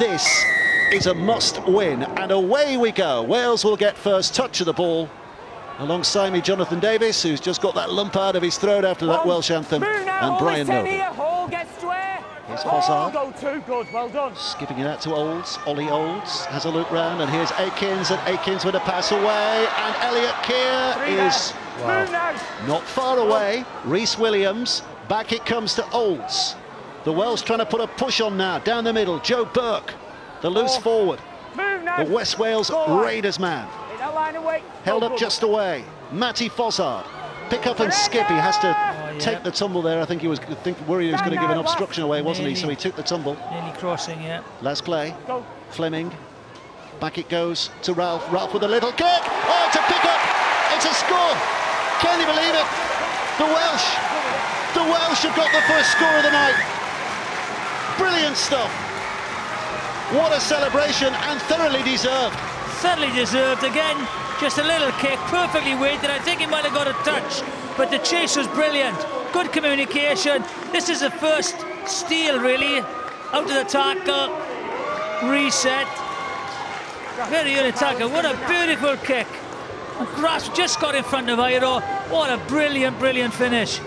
This is a must win, and away we go. Wales will get first touch of the ball. Alongside me, Jonathan Davies, who's just got that lump out of his throat after that Welsh anthem, and Brian Noble. Hall gets square. Here's Hall oh, go too good. Well done. Skipping it out to Olds, Ollie Olds has a look round, and here's Aekins, and Aekins with a pass away, and Elliot Kear is now. not far away. Rhys Williams, back it comes to Olds. The Welsh trying to put a push on now, down the middle. Joe Burke, the loose Oh. forward, Move now. the West Wales Go on. Raiders man. Hit line away. Held Go up just away. Matty Fozzard. Pick up and skip. He has to Oh, take the tumble there. I think he was think worried he was going to give an obstruction away, wasn't he? So he took the tumble. Nearly crossing, yeah. Let's play. Go. Fleming. Back it goes to Ralph. Ralph with a little kick. Oh, it's a pick up. It's a score. Can you believe it? The Welsh. The Welsh have got the first score of the night. Brilliant stuff. What a celebration and thoroughly deserved. Certainly deserved again. Just a little kick, perfectly weighted. I think he might have got a touch, but the chase was brilliant. Good communication. This is the first steal, really. Out of the tackle, reset. Very good attacker. What a beautiful kick. And Grass just got in front of Iro. What a brilliant, brilliant finish.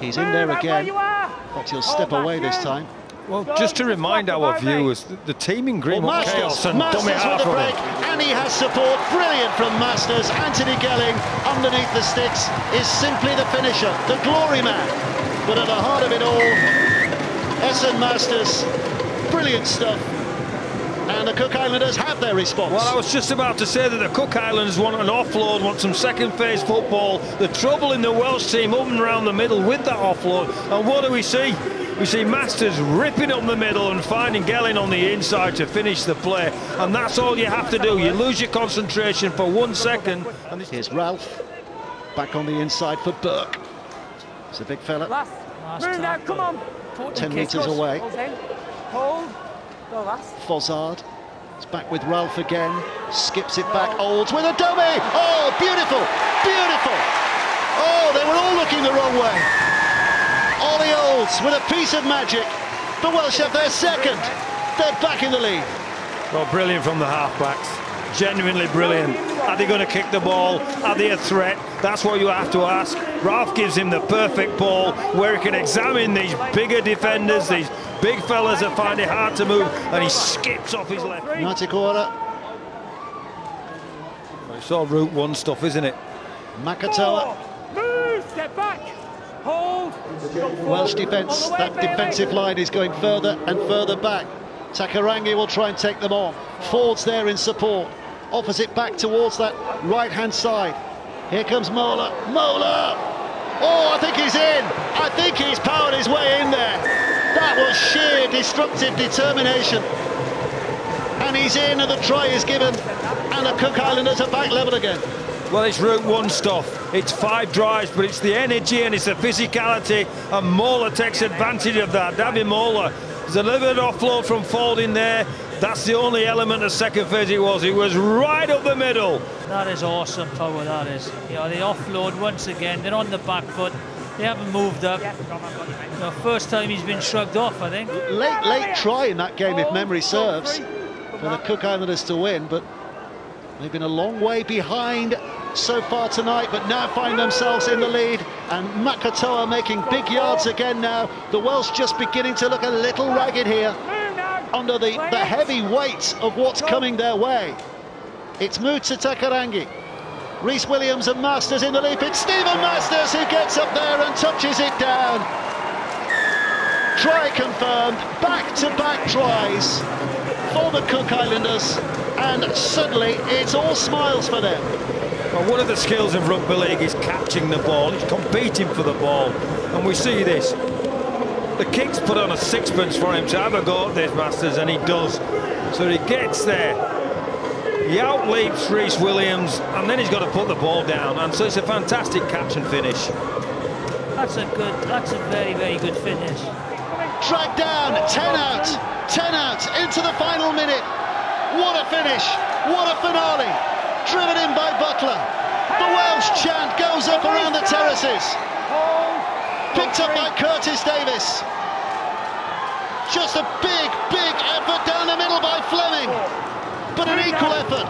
He's in there ah, again. Where you are. But he'll step away this time. Well, Go, just to remind our viewers, the, the team in green Well, were chaos Marsters, and Marsters dummy with half the of break, and he has support. Brilliant from Marsters. Anthony Gelling underneath the sticks is simply the finisher, the glory man. But at the heart of it all, Esan Marsters, brilliant stuff. And the Cook Islanders have their response. Well, I was just about to say that the Cook Islanders want an offload, want some second phase football. The trouble in the Welsh team up and around the middle with that offload. And what do we see? We see Marsters ripping up the middle and finding Gelling on the inside to finish the play. And that's all you have to do. You lose your concentration for one second. And Here's Ralph, back on the inside for Burke. It's a big fella, Last. Last Move now. Come on. 10 kick. metres away. Hold Go last. Fozzard. It's back with Ralph again. Skips it back. Olds with a dummy. Oh, beautiful, beautiful. Oh, they were all looking the wrong way. Ollie with a piece of magic. The Welsh have their second. They're back in the lead. Well, brilliant from the halfbacks. Genuinely brilliant. Are they going to kick the ball? Are they a threat? That's what you have to ask. Ralph gives him the perfect ball where he can examine these bigger defenders, these big fellas that find it hard to move, and he skips off his left. Natikora, It's all Route 1 stuff, isn't it? Makatoa. Oh, move. Step back. Hold. Welsh defence, way, that baby. defensive line is going further and further back. Takarangi will try and take them on. Ford's there in support. Offers it back towards that right-hand side. Here comes Mola. Mola! Oh, I think he's in. I think he's powered his way in there. That was sheer destructive determination. And he's in and the try is given. And the Cook Islanders are back level again. Well, it's Route 1 stuff. It's five drives, but it's the energy and it's the physicality, and Mola takes advantage of that. David Mola delivered offload from Ford in there. That's the only element of second phase it was. It was right up the middle. That is awesome power, that is. You know, they offload once again. They're on the back foot. They haven't moved up. Yes, come on, buddy, mate. You know, first time he's been shrugged off, I think. Late, late try in that game, if memory serves. for the Cook Islanders to win, but they've been a long way behind so far tonight, but now find themselves in the lead. And Makatoa making big yards again now. The Welsh just beginning to look a little ragged here under the, the heavy weight of what's coming their way. It's moved to Takarangi. Rhys Williams and Marsters in the lead. It's Stephen Marsters who gets up there and touches it down. Try confirmed, back-to-back tries for the Cook Islanders, and suddenly it's all smiles for them. Well, one of the skills of rugby league is catching the ball. He's competing for the ball, and we see this. The kick's put on a sixpence for him to have a go at this, Marsters, and he does. So he gets there. He outleaps Rhys Williams, and then he's got to put the ball down. And so it's a fantastic catch and finish. That's a good, that's a very, very good finish. Dragged down, 10 out, 10 out into the final minute. What a finish, what a finale. Driven in by Butler. The Welsh chant goes up around the terraces. Picked up by Curtis Davies. Just a big, big effort down the middle by Fleming. but an equal effort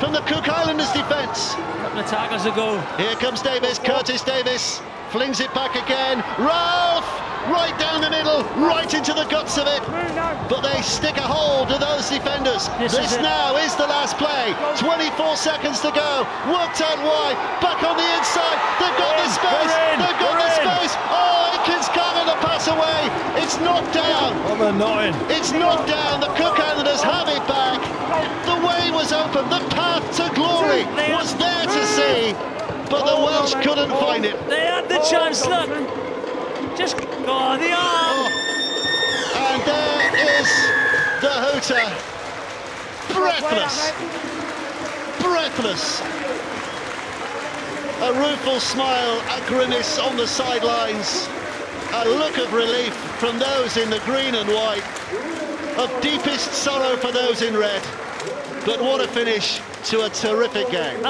from the Cook Islanders defence. A couple of tackles ago. Here comes Davis, Curtis Davies, flings it back again. Ralph, right down the middle, right into the guts of it. But they stick a hold to those defenders. This This, is now is the last play. 24 seconds to go. Worked out wide, back on the inside. They've got the space. they're in, They've got the they're in. space. Oh, Aekins can't the pass away. It's knocked down. Well, they're not in. It's knocked down. The Cook Islanders have it back. The way was open. The But the Welsh couldn't find it. They had the chance, oh, look. Just, oh, the arm. And there is the hooter. Breathless. Breathless. A rueful smile, a grimace on the sidelines. A look of relief from those in the green and white. Of deepest sorrow for those in red. But what a finish to a terrific game.